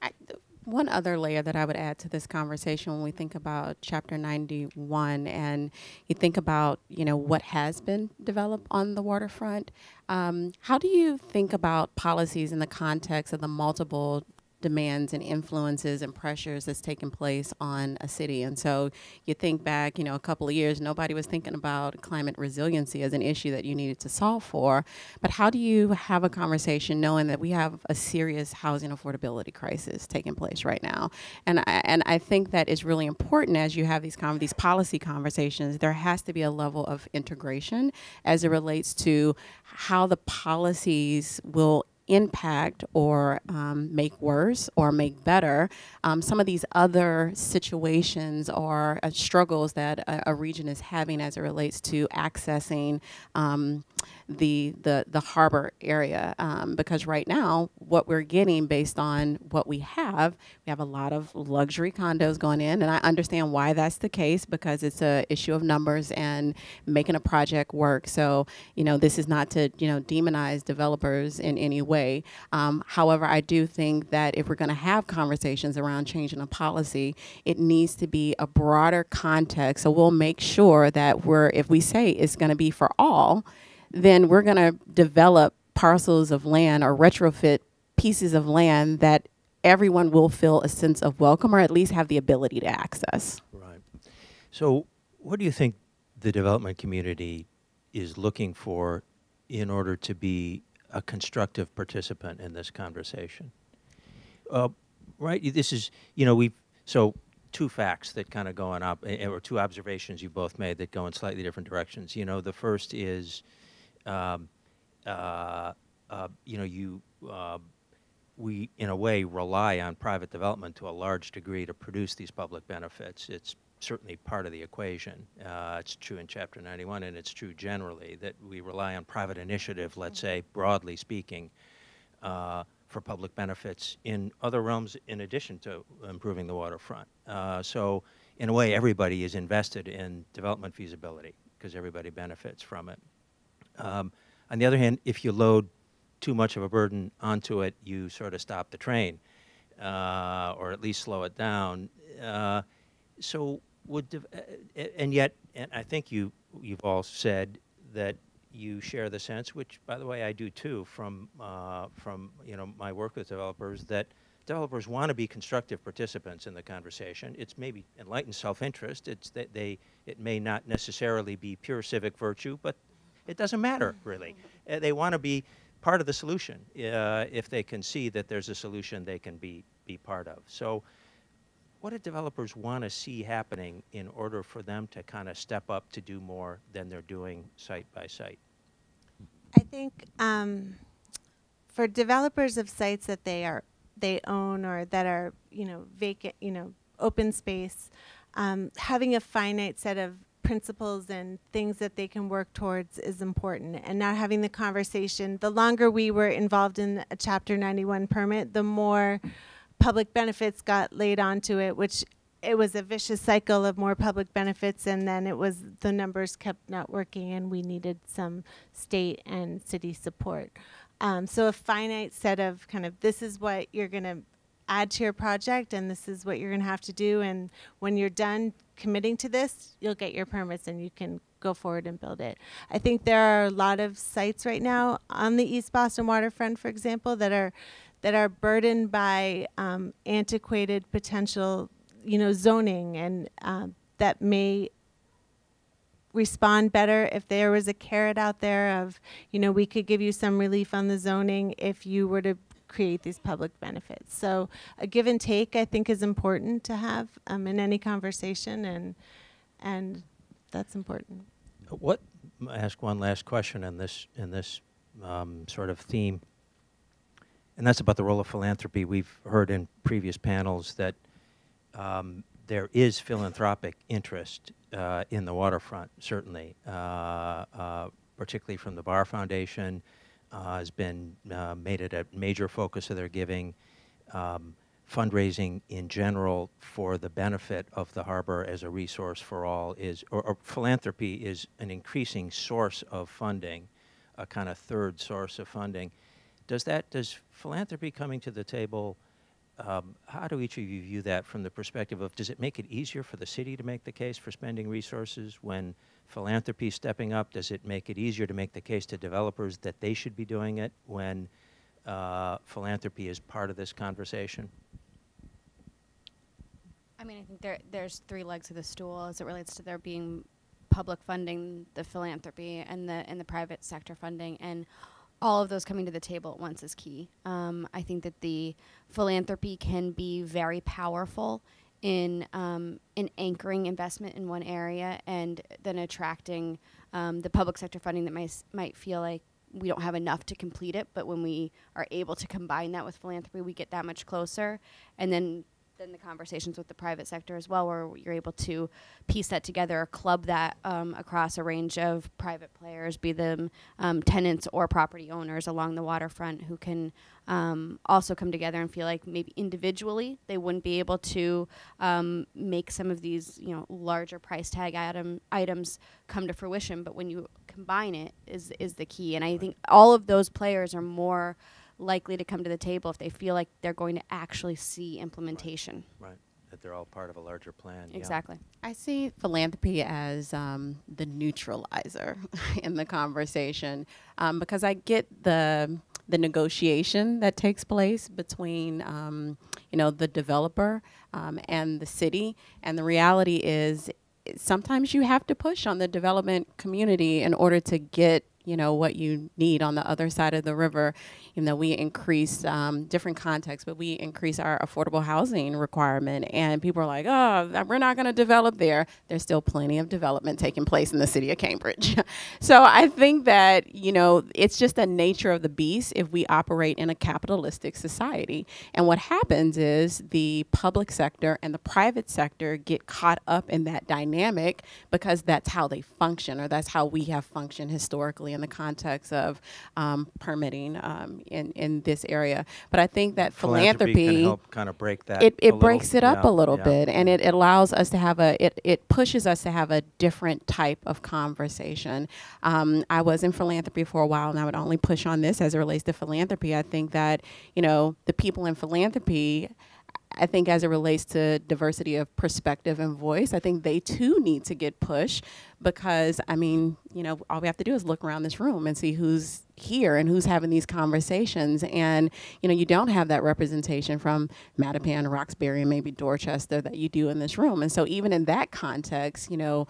I, th- one other layer that I would add to this conversation when we think about Chapter 91 and you think about, you know, what has been developed on the waterfront, um, how do you think about policies in the context of the multiple demands and influences and pressures that's taken place on a city. And so you think back, you know, a couple of years, nobody was thinking about climate resiliency as an issue that you needed to solve for. But how do you have a conversation knowing that we have a serious housing affordability crisis taking place right now? And I, and I think that is really important as you have these these policy conversations. There has to be a level of integration as it relates to how the policies will impact or um, make worse or make better um, some of these other situations or uh, struggles that a, a region is having as it relates to accessing um, the, the the harbor area um, because right now what we're getting based on what we have we have a lot of luxury condos going in and I understand why that's the case because it's a issue of numbers and making a project work. So you know this is not to you know demonize developers in any way. Um, however I do think that if we're going to have conversations around changing a policy it needs to be a broader context. So we'll make sure that we're if we say it's going to be for all then we're going to develop parcels of land or retrofit pieces of land that everyone will feel a sense of welcome or at least have the ability to access. Right. So, what do you think the development community is looking for in order to be a constructive participant in this conversation? Uh, right. This is, you know, we've so two facts that kind of go in up, eh, or two observations you both made that go in slightly different directions. You know, the first is, um, uh, uh, you know, you, uh, we, in a way, rely on private development to a large degree to produce these public benefits. It's certainly part of the equation. Uh, it's true in Chapter 91, and it's true generally that we rely on private initiative, let's say, broadly speaking, uh, for public benefits in other realms in addition to improving the waterfront. Uh, so, in a way, everybody is invested in development feasibility because everybody benefits from it. Um, on the other hand, if you load too much of a burden onto it, you sort of stop the train, uh, or at least slow it down. Uh, so would, dev- uh, and yet, and I think you you've all said that you share the sense, which by the way I do too, from uh, from you know my work with developers that. Developers want to be constructive participants in the conversation. It's maybe enlightened self-interest. It's that they, it may not necessarily be pure civic virtue, but it doesn't matter really. Uh, they want to be part of the solution uh, if they can see that there's a solution they can be be part of. So, what do developers want to see happening in order for them to kind of step up to do more than they're doing site by site? I think um, for developers of sites that they are they own or that are you know vacant, you know open space, um, having a finite set of principles and things that they can work towards is important, and not having the conversation. The longer we were involved in a Chapter 91 permit, the more public benefits got laid onto it, which it was a vicious cycle of more public benefits and then it was the numbers kept not working and we needed some state and city support um, so a finite set of kind of this is what you're going to add to your project and this is what you're going to have to do and when you're done committing to this you'll get your permits and you can go forward and build it. I think there are a lot of sites right now on the east boston waterfront for example that are that are burdened by um, antiquated potential you know zoning and um, that may respond better if there was a carrot out there of you know we could give you some relief on the zoning if you were to create these public benefits so a give and take i think is important to have um, in any conversation and and that's important What? Ask one last question in this in this um, sort of theme, and that's about the role of philanthropy. We've heard in previous panels that um, there is philanthropic interest uh, in the waterfront, certainly, uh, uh, particularly from the Barr Foundation, uh, has been uh, made it a major focus of their giving. Um, fundraising in general for the benefit of the harbor as a resource for all is, or, or philanthropy is an increasing source of funding, a kind of third source of funding. Does that, does philanthropy coming to the table, um, how do each of you view that from the perspective of, does it make it easier for the city to make the case for spending resources when philanthropy stepping up? Does it make it easier to make the case to developers that they should be doing it when uh, philanthropy is part of this conversation? I mean, I think there there's three legs of the stool as it relates to there being public funding, the philanthropy, and the and the private sector funding, and all of those coming to the table at once is key. Um, I think that the philanthropy can be very powerful in um, in anchoring investment in one area and then attracting um, the public sector funding that might might feel like we don't have enough to complete it, but when we are able to combine that with philanthropy, we get that much closer, and then then the conversations with the private sector as well, where you're able to piece that together, club that um, across a range of private players, be them um, tenants or property owners along the waterfront, who can um, also come together and feel like maybe individually they wouldn't be able to um, make some of these you know larger price tag item items come to fruition, but when you combine it is is the key, and I think all of those players are more likely to come to the table if they feel like they're going to actually see implementation. Right, that they're all part of a larger plan. yeah. Exactly. I see philanthropy as um, the neutralizer in the conversation um, because I get the the negotiation that takes place between um, you know the developer um, and the city, and the reality is sometimes you have to push on the development community in order to get you know, what you need on the other side of the river. You know, we increase um, different contexts, but we increase our affordable housing requirement, and people are like, "Oh, we're not going to develop there." There's still plenty of development taking place in the city of Cambridge. so I think that you know, it's just the nature of the beast if we operate in a capitalistic society. And what happens is the public sector and the private sector get caught up in that dynamic because that's how they function, or that's how we have functioned historically in the context of um, permitting um, in in this area. But I think that philanthropy, can help kind of break that. it, it little. breaks it up Yeah, a little yeah. bit and it, it allows us to have a it, it pushes us to have a different type of conversation um, i was in philanthropy for a while and i would only push on this as it relates to philanthropy i think that you know the people in philanthropy I think as it relates to diversity of perspective and voice, I think they too need to get pushed because I mean, you know, all we have to do is look around this room and see who's here and who's having these conversations. And, you know, you don't have that representation from Mattapan, Roxbury, and maybe Dorchester that you do in this room. And so even in that context, you know,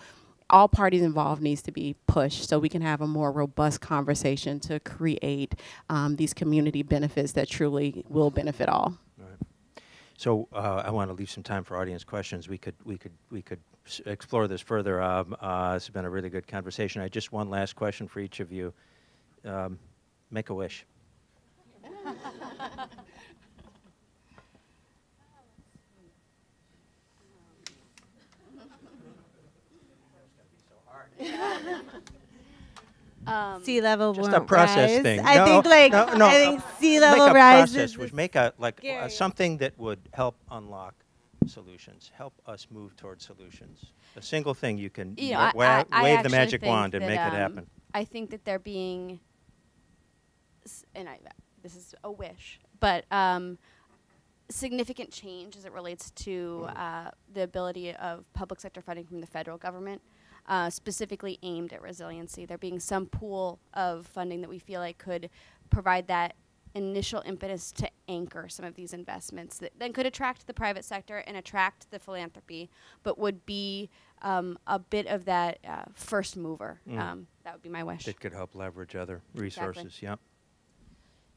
all parties involved needs to be pushed so we can have a more robust conversation to create um, these community benefits that truly will benefit all. So uh, I want to leave some time for audience questions. We could we could we could s- explore this further. Um, uh, this has been a really good conversation. I just one last question for each of you. Um, make a wish. Um, sea level Just a won't process rise. thing. I No, think like no, no, I think sea level make a rise process, is which the make a like uh, something that would help unlock solutions, help us move towards solutions. A single thing you can you know, wa- I- wa- I- I wave the magic wand and that, make it um, happen. I think that they're being, and I, this is a wish, but um, significant change as it relates to uh, the ability of public sector funding from the federal government, uh, specifically aimed at resiliency. There being some pool of funding that we feel like could provide that initial impetus to anchor some of these investments that then could attract the private sector and attract the philanthropy, but would be um, a bit of that uh, first mover. Mm. Um, that would be my wish. It could help leverage other resources. Yep.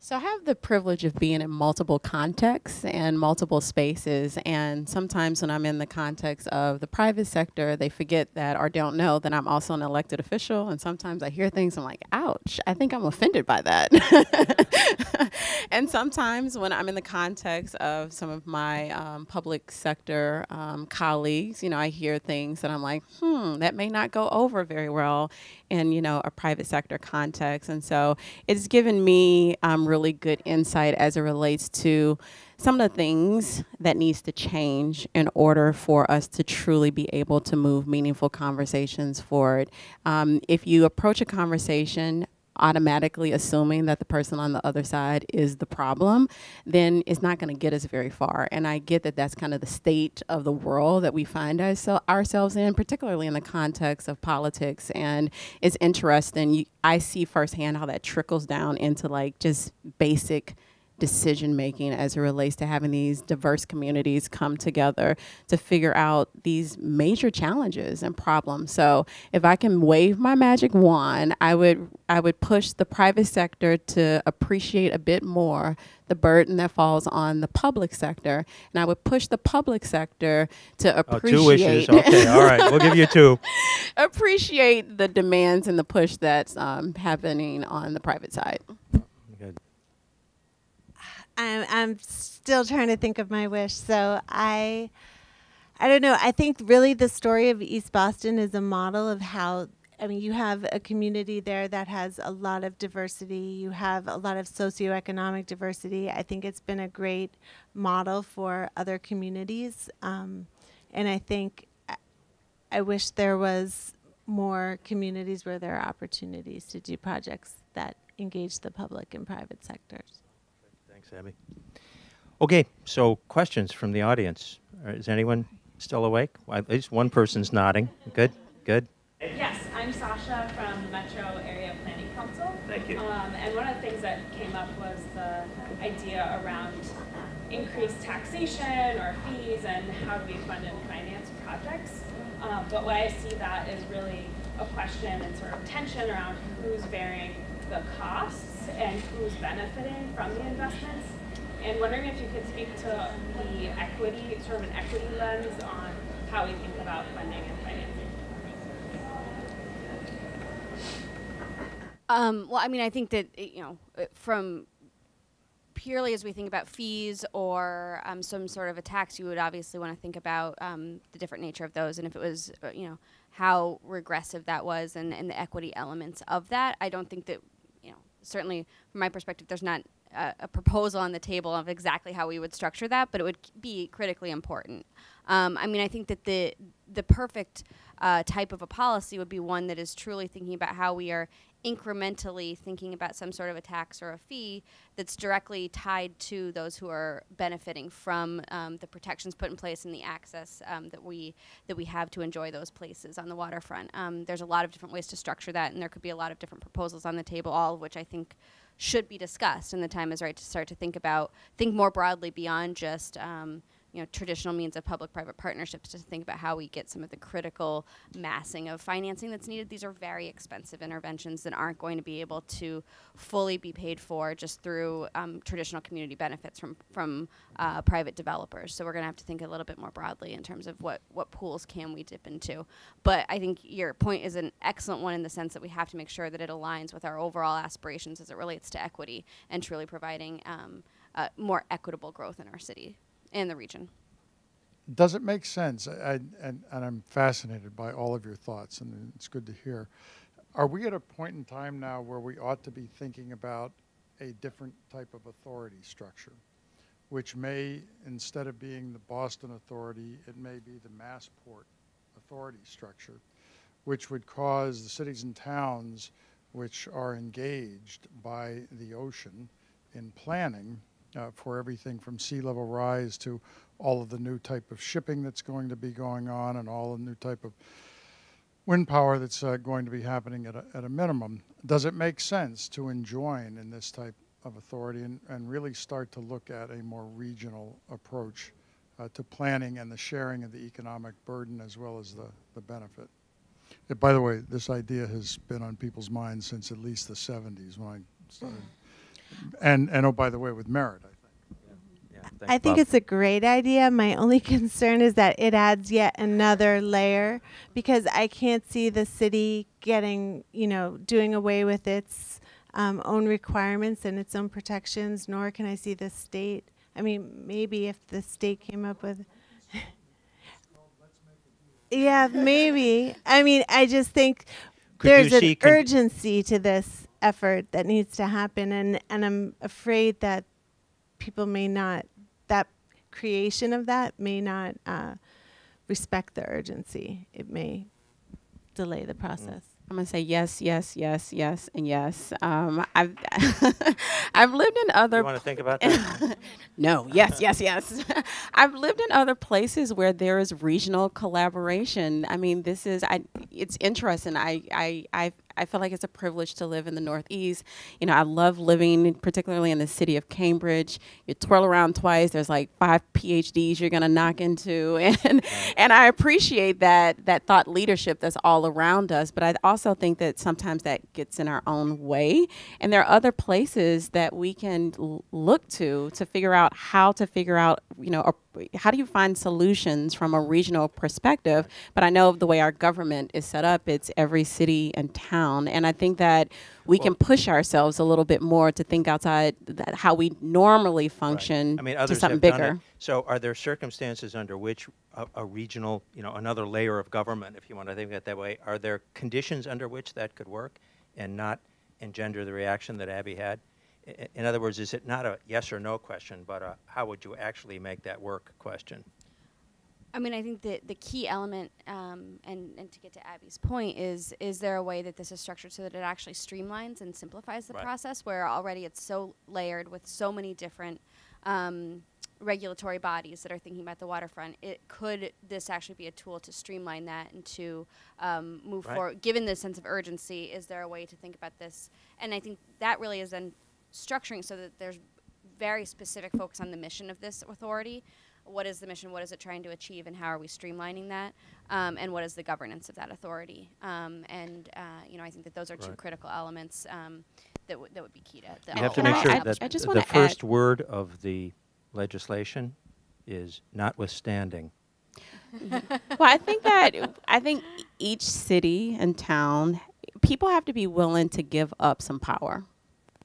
So I have the privilege of being in multiple contexts and multiple spaces. And sometimes when I'm in the context of the private sector, they forget that or don't know that I'm also an elected official. And sometimes I hear things, I'm like, ouch, I think I'm offended by that. and sometimes when I'm in the context of some of my um, public sector um, colleagues, you know, I hear things that I'm like, hmm, that may not go over very well in, you know, a private sector context. And so it's given me um, really good insight as it relates to some of the things that needs to change in order for us to truly be able to move meaningful conversations forward. Um, if you approach a conversation automatically assuming that the person on the other side is the problem, then it's not going to get us very far. And I get that that's kind of the state of the world that we find oursel- ourselves in, particularly in the context of politics. And it's interesting. You, I see firsthand how that trickles down into like just basic decision making as it relates to having these diverse communities come together to figure out these major challenges and problems. So if I can wave my magic wand, I would I would push the private sector to appreciate a bit more the burden that falls on the public sector, and I would push the public sector to Oh, appreciate two wishes. Okay. All right. We'll give you two. appreciate the demands and the push that's um, happening on the private side. I'm I'm still trying to think of my wish. So I I don't know. I think really the story of East Boston is a model of how I mean you have a community there that has a lot of diversity. You have a lot of socioeconomic diversity. I think it's been a great model for other communities. Um, and I think I, I wish there was more communities where there are opportunities to do projects that engage the public and private sectors. Thanks, Abby. Okay, so questions from the audience. Uh, Is anyone still awake? Well, at least one person's nodding. Good, good. Yes, I'm Sasha from the Metro Area Planning Council. Thank you. Um, and one of the things that came up was the idea around increased taxation or fees and how do we fund and finance projects. Um, but what I see that is really a question and sort of tension around who's bearing the costs and who's benefiting from the investments. And wondering if you could speak to the equity, sort of an equity lens on how we think about funding and financing. Um, well, I mean, I think that you know, from purely as we think about fees or um, some sort of a tax, you would obviously want to think about um, the different nature of those, and if it was, uh, you know, how regressive that was, and, and the equity elements of that. I don't think that, certainly from my perspective, there's not a, a proposal on the table of exactly how we would structure that, but it would be critically important. Um, I mean, I think that the the perfect uh, type of a policy would be one that is truly thinking about how we are incrementally thinking about some sort of a tax or a fee that's directly tied to those who are benefiting from um, the protections put in place and the access um, that we that we have to enjoy those places on the waterfront. Um, there's a lot of different ways to structure that, and there could be a lot of different proposals on the table, all of which I think should be discussed. And the time is right to start to think about think more broadly beyond just um, you know traditional means of public-private partnerships to think about how we get some of the critical massing of financing that's needed. These are very expensive interventions that aren't going to be able to fully be paid for just through um, traditional community benefits from from uh, private developers. So we're going to have to think a little bit more broadly in terms of what what pools can we dip into. But I think your point is an excellent one in the sense that we have to make sure that it aligns with our overall aspirations as it relates to equity and truly providing um, uh, more equitable growth in our city and the region. Does it make sense? I, and, and I'm fascinated by all of your thoughts, and it's good to hear. Are we at a point in time now where we ought to be thinking about a different type of authority structure? Which may, instead of being the Boston Authority, it may be the Massport Authority structure, which would cause the cities and towns which are engaged by the ocean in planning for everything from sea level rise to all of the new type of shipping that's going to be going on and all the new type of wind power that's uh, going to be happening at a, at a minimum. Does it make sense to enjoin in this type of authority and, and really start to look at a more regional approach uh, to planning and the sharing of the economic burden as well as the, the benefit? Uh, by the way, this idea has been on people's minds since at least the 70s when I started. And, and oh, by the way, with merit, I think. Yeah, I thanks, think Bob. it's a great idea. My only concern is that it adds yet another layer because I can't see the city getting, you know, doing away with its um, own requirements and its own protections, nor can I see the state. I mean, maybe if the state came up with. yeah, maybe. I mean, I just think Could there's an con- urgency to this effort that needs to happen, and, and I'm afraid that people may not that creation of that may not uh, respect the urgency. It may delay the process. I'm gonna say yes, yes, yes, yes, and yes. Um, I've I've lived in other You want to think about that? no, yes, yes, yes. I've lived in other places where there is regional collaboration. I mean, this is I. It's interesting. I I I. I feel like it's a privilege to live in the Northeast. You know, I love living, particularly in the city of Cambridge. You twirl around twice. There's like five PhDs you're gonna knock into, and and I appreciate that that thought leadership that's all around us. But I also think that sometimes that gets in our own way, and there are other places that we can l- look to to figure out how to figure out, you know, a, how do you find solutions from a regional perspective? But I know the way our government is set up, it's every city and town, and I think that we can push ourselves a little bit more to think outside that how we normally function I mean, to others something have done bigger. So, are there circumstances under which a, a regional, you know, another layer of government, if you want to think of it that way, are there conditions under which that could work and not engender the reaction that Abby had? In other words, is it not a yes or no question, but a how would you actually make that work question? I mean, I think that the key element, um, and, and to get to Abby's point, is is there a way that this is structured so that it actually streamlines and simplifies the Right. process, where already it's so layered with so many different um, regulatory bodies that are thinking about the waterfront? It could this actually be a tool to streamline that and to um, move Right. forward? Given the sense of urgency, is there a way to think about this? And I think that really is then structuring so that there's very specific focus on the mission of this authority what is the mission, what is it trying to achieve, and how are we streamlining that, um, and what is the governance of that authority. Um, and uh, you know, I think that those are two critical elements um, that would that would be key to. the You have to make sure add- that I just the wanna first word of the legislation is notwithstanding. well, I think that I think each city and town, people have to be willing to give up some power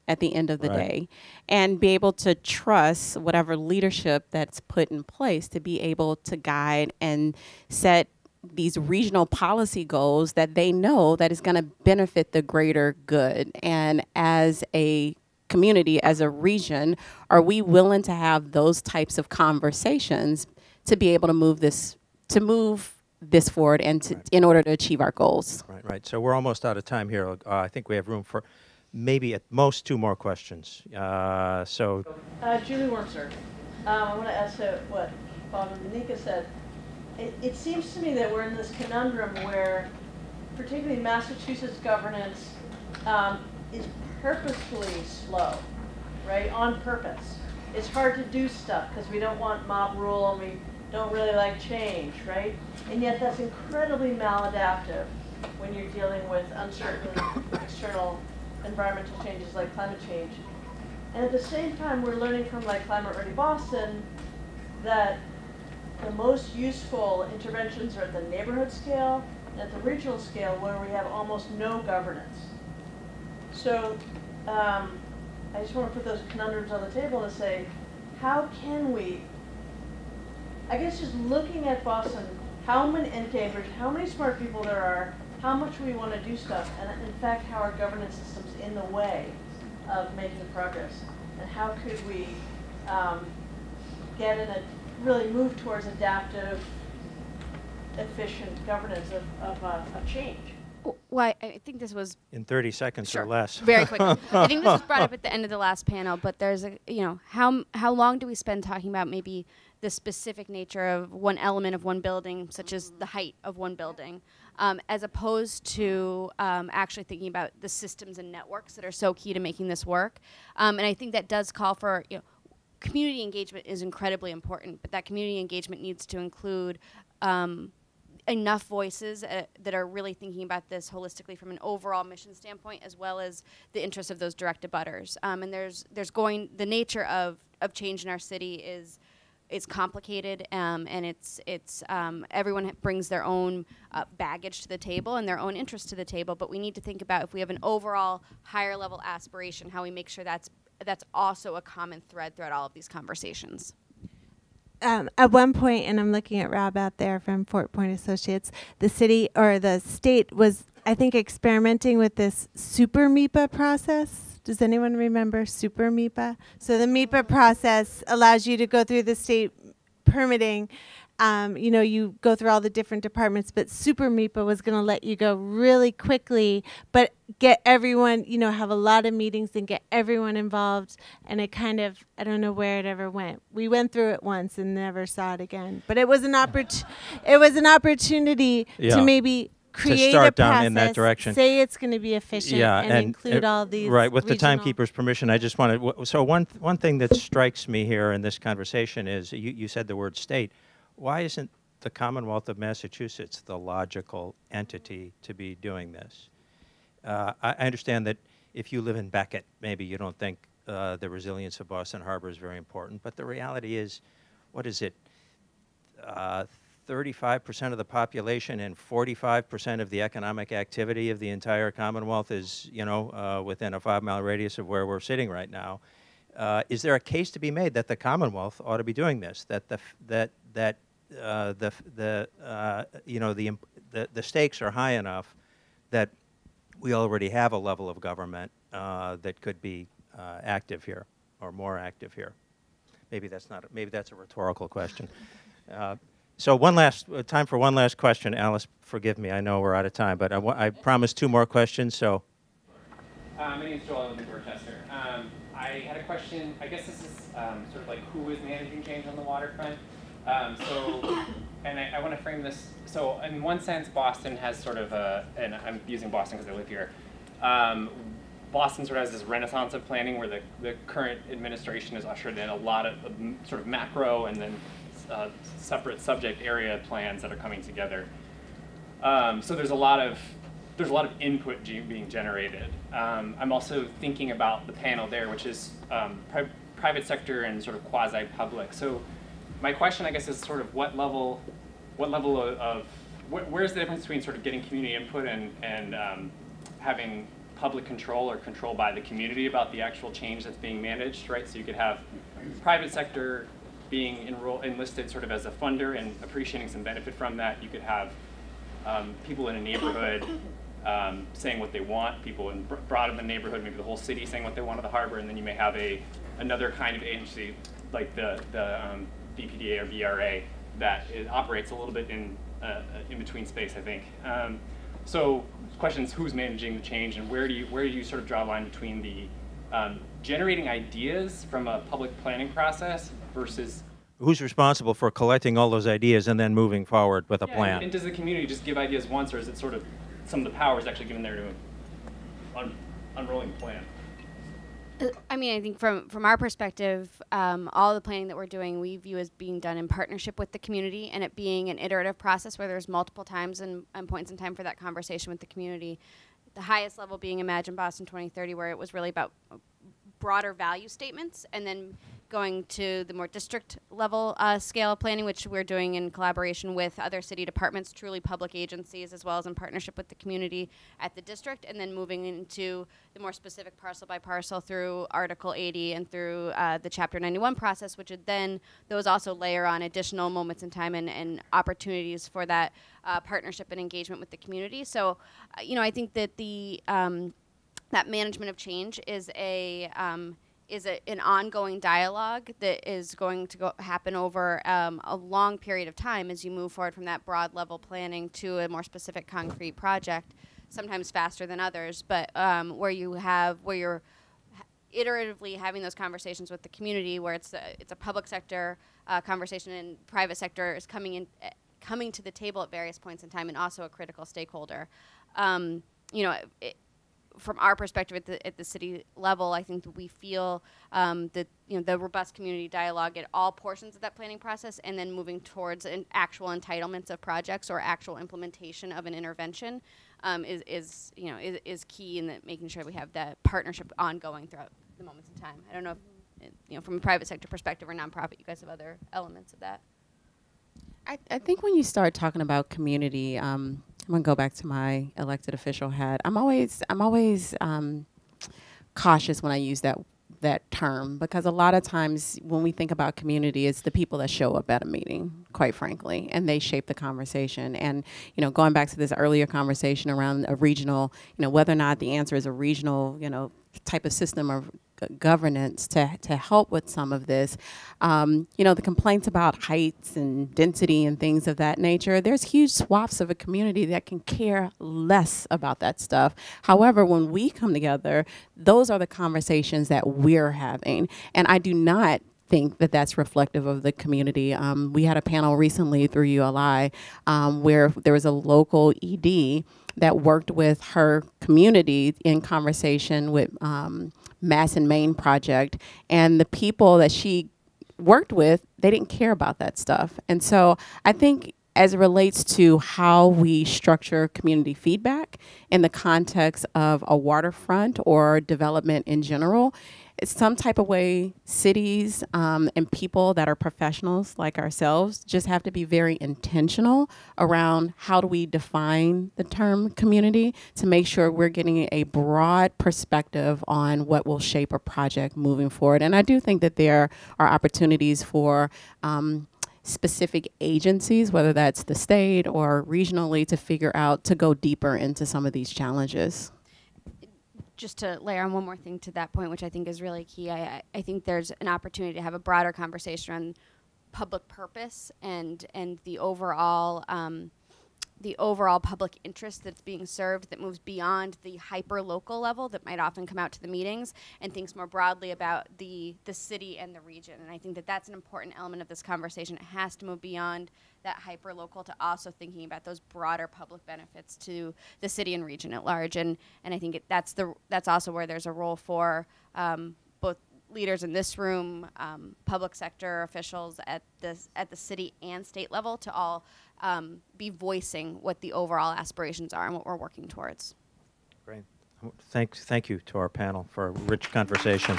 at the end of the Right. day and be able to trust whatever leadership that's put in place to be able to guide and set these regional policy goals that they know that is going to benefit the greater good and as a community as a region are we willing to have those types of conversations to be able to move this to move this forward and to, Right. in order to achieve our goals Right, right. So we're almost out of time here. Uh, I think we have room for maybe at most two more questions. Uh, so Uh, Julie Wormser. Um, I want to ask uh, what Bob and Danica said. It, it seems to me that we're in this conundrum where, particularly Massachusetts governance, um, is purposefully slow, right? On purpose. It's hard to do stuff because we don't want mob rule and we don't really like change, right? And yet that's incredibly maladaptive when you're dealing with uncertain external environmental changes like climate change. And at the same time, we're learning from like Climate Ready Boston that the most useful interventions are at the neighborhood scale and at the regional scale where we have almost no governance. So um, I just want to put those conundrums on the table and say, how can we, I guess just looking at Boston, how many, and Cambridge, how many smart people there are, how much we want to do stuff, and in fact, how our governance system's in the way of making progress, and how could we um, get in a, really move towards adaptive, efficient governance of, of, uh, of change. Why I think this was in 30 seconds or less. Very quickly. I think this was brought up at the end of the last panel, but there's a you know how how long do we spend talking about maybe the specific nature of one element of one building, such as the height of one building, um, as opposed to um, actually thinking about the systems and networks that are so key to making this work. Um, and I think that does call for you know community engagement is incredibly important, but that community engagement needs to include um, enough voices uh, that are really thinking about this holistically from an overall mission standpoint, as well as the interests of those direct abutters. Um, and there's there's going the nature of of change in our city is is complicated, um, and it's it's um, everyone brings their own uh, baggage to the table and their own interests to the table. But we need to think about if we have an overall higher level aspiration, how we make sure that's that's also a common thread throughout all of these conversations. um, at one point, and I'm looking at Rob out there from Fort Point Associates, the city or the state was, I think, experimenting with this super MEPA process. Does anyone remember super MEPA? So the MEPA process allows you to go through the state permitting. Um, you know, you go through all the different departments, but Super MEPA was going to let you go really quickly, but get everyone, you know, have a lot of meetings and get everyone involved. And it kind of, I don't know where it ever went. We went through it once and never saw it again. But it was an oppor- it was an opportunity Yeah. to maybe create start a down process, in that direction. say it's going to be efficient, yeah, and, and include uh, all these. Right, with the timekeeper's permission, I just wanted. So one one thing that strikes me here in this conversation is you, you said the word state. Why isn't the Commonwealth of Massachusetts the logical entity to be doing this? Uh, I, I understand that if you live in Becket, maybe you don't think uh, the resilience of Boston Harbor is very important, but the reality is, what is it? Uh, 35% of the population and 45% of the economic activity of the entire Commonwealth is, you know, uh, within a five-mile radius of where we're sitting right now. Uh, is there a case to be made that the Commonwealth ought to be doing this? That the that that uh, the the uh, you know the, the the stakes are high enough that we already have a level of government uh, that could be uh, active here or more active here. Maybe that's not. Maybe that's a rhetorical question. So one last uh, time for one last question, Alice. Forgive me. I know we're out of time, but I, I promised two more questions. So Uh, my name is Joel. I in Dorchester. Um, I had a question. I guess this is um, sort of like who is managing change on the waterfront. Um, so, and I, I want to frame this. So, in one sense, Boston has sort of a, and I'm using Boston because I live here. Um, Boston sort of has this renaissance of planning where the, the current administration has ushered in a lot of, of sort of macro and then uh, separate subject area plans that are coming together. Um, so there's a lot of there's a lot of input being generated. Um, I'm also thinking about the panel there, which is um, pri- private sector and sort of quasi-public. So my question, I guess, is sort of what level, what level of, of wh- where's the difference between sort of getting community input and and um, having public control or control by the community about the actual change that's being managed, right? So you could have private sector being enroll, enlisted sort of as a funder and appreciating some benefit from that. You could have um, people in a neighborhood um, saying what they want, people in br- broad in the neighborhood, maybe the whole city saying what they want of the harbor, and then you may have a another kind of agency like the the um, BPDA or BRA that operates a little bit in uh, in between space, I think. Um, so, the question is who's managing the change, and where do you where do you sort of draw a line between the um, generating ideas from a public planning process versus Who's responsible for collecting all those ideas and then moving forward with a Yeah, plan? And does the community just give ideas once, or is it sort of some of the power is actually given there to un- unrolling the plan? Uh, I mean, I think from from our perspective, um, all the planning that we're doing, we view as being done in partnership with the community, and it being an iterative process where there's multiple times and, and points in time for that conversation with the community. The highest level being Imagine Boston 2030, where it was really about broader value statements, and then going to the more district level uh, scale planning, which we're doing in collaboration with other city departments, truly public agencies, as well as in partnership with the community at the district, and then moving into the more specific parcel by parcel through Article 80 and through uh, the Chapter 91 process, which would then those also layer on additional moments in time and, and opportunities for that uh, partnership and engagement with the community. So, uh, you know, I think that the um, that management of change is a um, is a, an ongoing dialogue that is going to go happen over um, a long period of time as you move forward from that broad level planning to a more specific concrete project sometimes faster than others. But um, where you have where you're iteratively having those conversations with the community where it's a, it's a public sector uh, conversation and private sector is coming in uh, coming to the table at various points in time and also a critical stakeholder. Um, you know it, from our perspective at the at the city level, I think that we feel um, that you know the robust community dialogue at all portions of that planning process, and then moving towards an actual entitlements of projects or actual implementation of an intervention um, is is you know is, is key in making sure we have that partnership ongoing throughout the moments in time. I don't know if it, you know from a private sector perspective or nonprofit, you guys have other elements of that. I, I think when you start talking about community, um, I'm gonna go back to my elected official hat. I'm always I'm always um, cautious when I use that that term because a lot of times when we think about community, it's the people that show up at a meeting, quite frankly, and they shape the conversation. And you know, going back to this earlier conversation around a regional, you know, whether or not the answer is a regional, you know, type of system g- governance to, to help with some of this. Um, you know, the complaints about heights and density and things of that nature, there's huge swaths of a community that can care less about that stuff. However, when we come together, those are the conversations that we're having. And I do not think that that's reflective of the community. Um, we had a panel recently through ULI um, where there was a local ED that worked with her community in conversation with um, Mass and Main Project, and the people that she worked with, they didn't care about that stuff. And so I think as it relates to how we structure community feedback in the context of a waterfront or development in general, some type of way cities um, and people that are professionals like ourselves just have to be very intentional around how do we define the term community to make sure we're getting a broad perspective on what will shape a project moving forward. And I do think that there are opportunities for um, specific agencies, whether that's the state or regionally, to figure out to go deeper into some of these challenges. Just to layer on one more thing to that point, which I think is really key, I, I- think there's an opportunity to have a broader conversation on public purpose and and the overall um, the overall public interest that's being served that moves beyond the hyper local level that might often come out to the meetings and thinks more broadly about the the city and the region. And I think that that's an important element of this conversation. It has to move beyond that hyper local to also thinking about those broader public benefits to the city and region at large. And and I think it, that's the that's also where there's a role for um, both leaders in this room, um, public sector officials at the at the city and state level to all um, be voicing what the overall aspirations are and what we're working towards. Great. Thanks, thank you to our panel for a rich conversation.